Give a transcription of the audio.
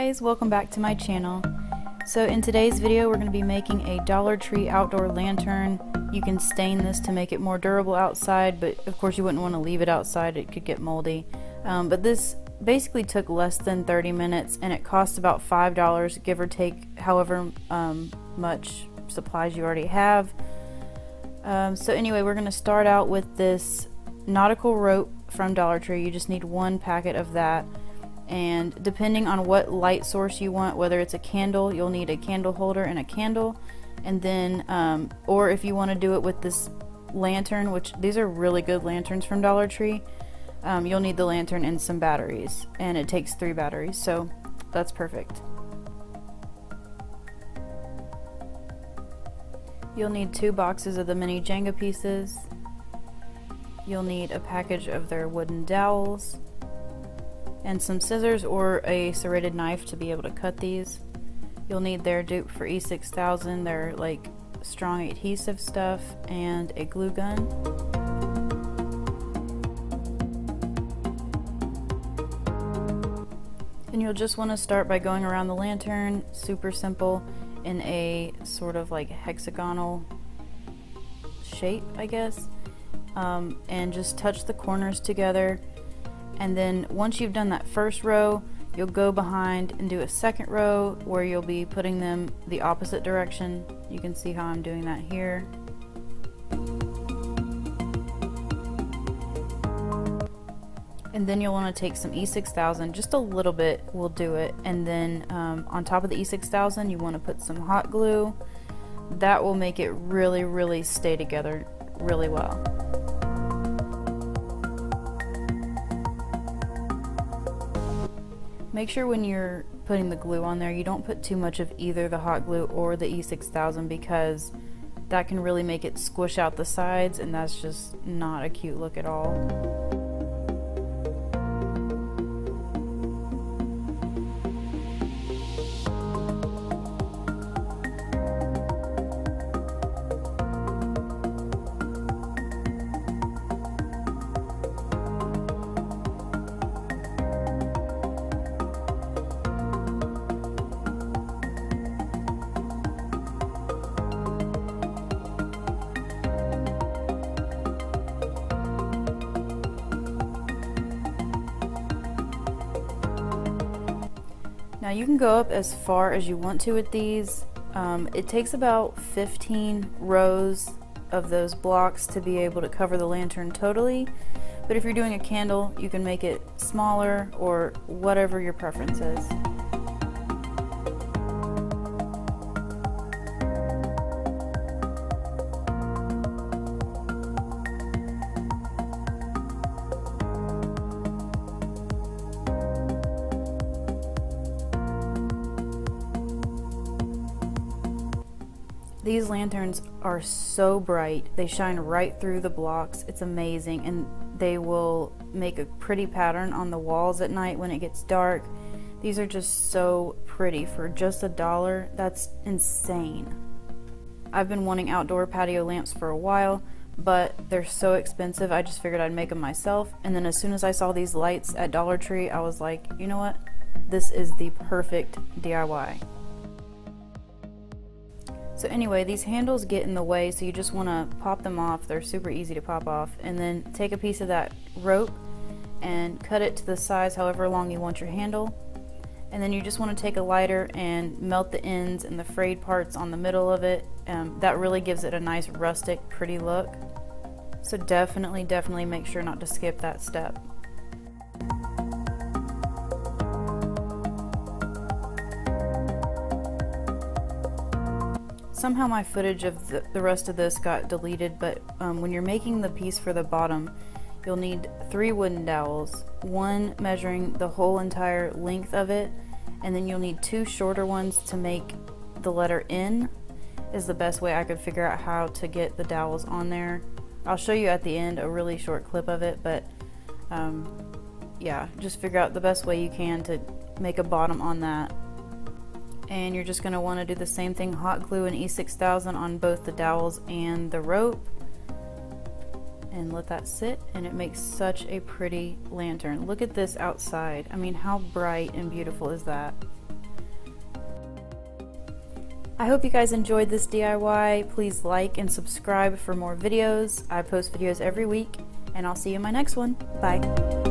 guys, welcome back to my channel. So in today's video we're going to be making a Dollar Tree outdoor lantern. You can stain this to make it more durable outside, but of course you wouldn't want to leave it outside, it could get moldy. Um, but this basically took less than 30 minutes and it cost about $5 give or take however um, much supplies you already have. Um, so anyway, we're going to start out with this nautical rope from Dollar Tree. You just need one packet of that. And depending on what light source you want, whether it's a candle, you'll need a candle holder and a candle. And then, um, or if you want to do it with this lantern, which these are really good lanterns from Dollar Tree, um, you'll need the lantern and some batteries. And it takes three batteries, so that's perfect. You'll need two boxes of the mini Jenga pieces. You'll need a package of their wooden dowels and some scissors or a serrated knife to be able to cut these. You'll need their dupe for E6000, their like strong adhesive stuff, and a glue gun. And you'll just want to start by going around the lantern, super simple in a sort of like hexagonal shape, I guess. Um, and just touch the corners together. And then once you've done that first row, you'll go behind and do a second row where you'll be putting them the opposite direction. You can see how I'm doing that here. and then you'll want to take some E6000 just a little bit will do it and then um, on top of the E6000 you want to put some hot glue that will make it really really stay together really well make sure when you're putting the glue on there you don't put too much of either the hot glue or the E6000 because that can really make it squish out the sides and that's just not a cute look at all. Now you can go up as far as you want to with these. Um, it takes about 15 rows of those blocks to be able to cover the lantern totally. But if you're doing a candle, you can make it smaller or whatever your preference is. These lanterns are so bright. They shine right through the blocks. It's amazing. And they will make a pretty pattern on the walls at night when it gets dark. These are just so pretty for just a dollar. That's insane. I've been wanting outdoor patio lamps for a while, but they're so expensive. I just figured I'd make them myself. And then as soon as I saw these lights at Dollar Tree, I was like, you know what? This is the perfect DIY. So anyway, these handles get in the way, so you just want to pop them off. They're super easy to pop off. And then take a piece of that rope and cut it to the size however long you want your handle. And then you just want to take a lighter and melt the ends and the frayed parts on the middle of it. Um, that really gives it a nice rustic, pretty look. So definitely, definitely make sure not to skip that step. Somehow my footage of the, the rest of this got deleted, but um, when you're making the piece for the bottom, you'll need three wooden dowels, one measuring the whole entire length of it, and then you'll need two shorter ones to make the letter N is the best way I could figure out how to get the dowels on there. I'll show you at the end a really short clip of it, but um, yeah, just figure out the best way you can to make a bottom on that and you're just going to want to do the same thing hot glue and E6000 on both the dowels and the rope. And let that sit and it makes such a pretty lantern. Look at this outside. I mean how bright and beautiful is that? I hope you guys enjoyed this DIY please like and subscribe for more videos. I post videos every week and I'll see you in my next one. Bye.